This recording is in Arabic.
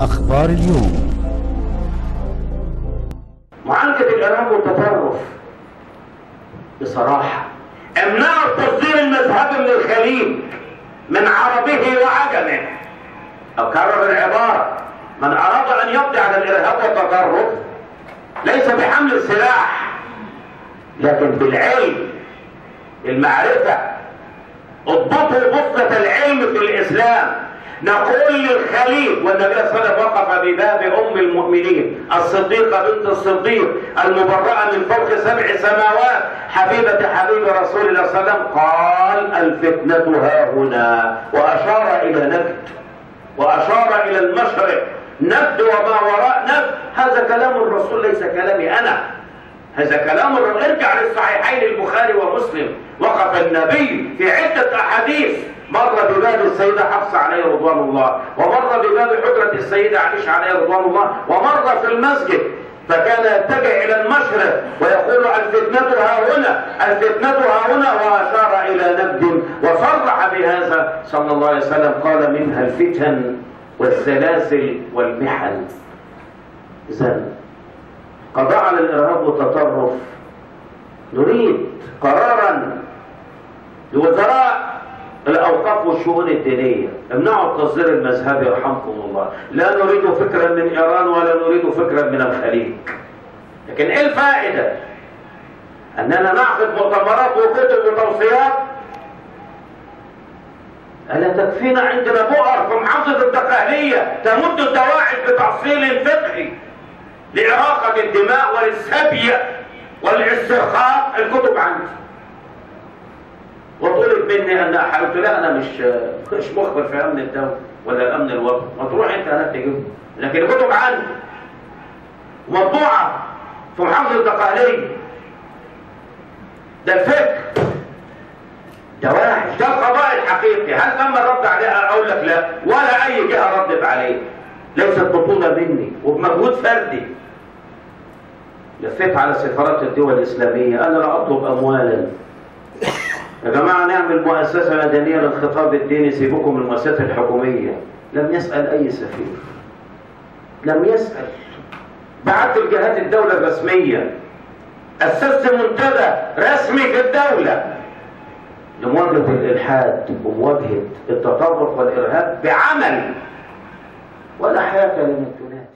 أخبار اليوم. معالجة الإرهاب والتطرف. بصراحة امنعوا التصدير المذهبي من الخليج من عربه وعجمه. أكرر العبارة من أراد أن يقضي على الإرهاب والتطرف ليس بحمل السلاح لكن بالعلم المعرفة اضبطوا بصة العلم في الإسلام. نقول للخليل والنبي صلى الله عليه وسلم وقف بباب أم المؤمنين الصديقة بنت الصديق المبرأة من فوق سبع سماوات حبيبة حبيب رسول الله صلى الله عليه وسلم. قال الفتنه ها هنا وأشار إلى نجد وأشار إلى المشرق نبد وما وراء نبد هذا كلام الرسول ليس كلامي أنا. هذا كلام ارجع للصحيحين البخاري ومسلم. وقف النبي في عدة أحاديث. مر بباب السيدة حفصة عليه رضوان الله ومر بباب حجرة السيدة عائشة عليه رضوان الله ومر في المسجد فكان يتجه إلى المشرق ويقول الفتنة ها هنا الفتنة ها هنا وأشار إلى نبد وصرح بهذا صلى الله عليه وسلم قال منها الفتن والسلاسل والمحن. إذا قضاء على الإرهاب والتطرف. نريد قرارا لوزراء والشؤون الدينية. امنعوا التصدير المذهبي يرحمكم الله. لا نريد فكرا من إيران ولا نريد فكرا من الخليج. لكن إيه الفائدة؟ أننا نعقد مؤتمرات وكتب وتوصيات. ألا تكفينا عندنا بؤر؟ في محافظة الدقهلية تمد الدواعي بتأصيل فقهي لإراقة الدماء وللسبي والإسترخاء. الكتب عندي. مني أن قلت لا أنا مش مش مخبر في أمن الدولة ولا الأمن الوطني ما تروح أنت هناك تجيبه لكن الكتب عندي مطبوعة في محافظه الدقهليه ده الفكر ده واحد. ده القضاء الحقيقي. هل تم الرد عليه؟ أقول لك لا. ولا أي جهة ردت عليه. ليست بطولة مني وبمجهود فردي. لفيت على سفارات الدول الإسلامية. أنا لا اطلب اموالا. يا جماعة نعمل مؤسسة مدنية للخطاب الديني سيبكم من المؤسسات الحكومية. لم يسأل أي سفير. لم يسأل. بعت الجهات الدولة الرسمية. أسست منتدى رسمي في الدولة. لمواجهة الإلحاد ومواجهة التطرف والإرهاب بعمل. ولا حياة للممكنات